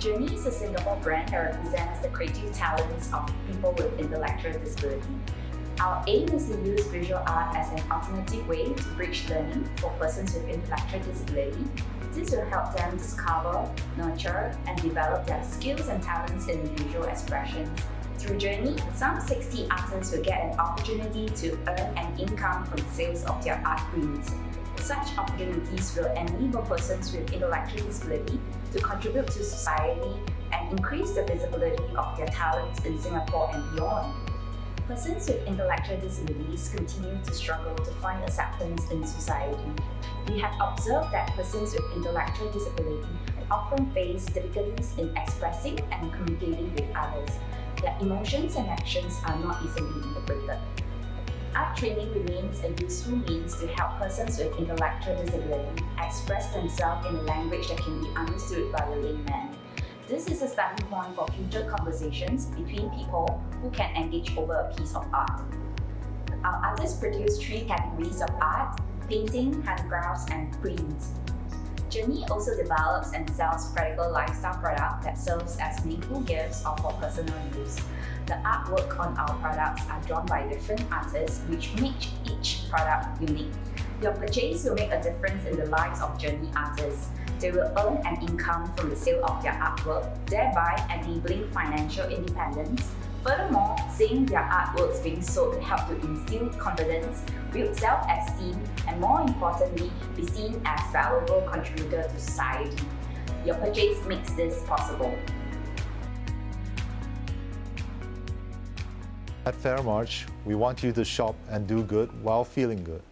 Journey is a Singapore brand that represents the creative talents of people with intellectual disability. Our aim is to use visual art as an alternative way to bridge learning for persons with intellectual disability. This will help them discover, nurture, and develop their skills and talents in visual expressions. Through Journey, some 60 artists will get an opportunity to earn an income from sales of their art prints. Such opportunities will enable persons with intellectual disability to contribute to society and increase the visibility of their talents in Singapore and beyond. Persons with intellectual disabilities continue to struggle to find acceptance in society. We have observed that persons with intellectual disability often face difficulties in expressing and communicating with others. Their emotions and actions are not easily interpreted. Art training remains a useful means to help persons with intellectual disability express themselves in a language that can be understood by the layman. This is a starting point for future conversations between people who can engage over a piece of art. Our artists produce three categories of art, painting, handcrafts, and prints. Journey also develops and sells practical lifestyle products that serves as meaningful gifts or for personal use. The artwork on our products are drawn by different artists which make each product unique. Your purchase will make a difference in the lives of Journey artists. They will earn an income from the sale of their artwork, thereby enabling financial independence. Furthermore, seeing their artworks being sold will help to instill confidence, build self-esteem, and more importantly, be seen as valuable contributor to society. Your purchase makes this possible. At Fairmarch, we want you to shop and do good while feeling good.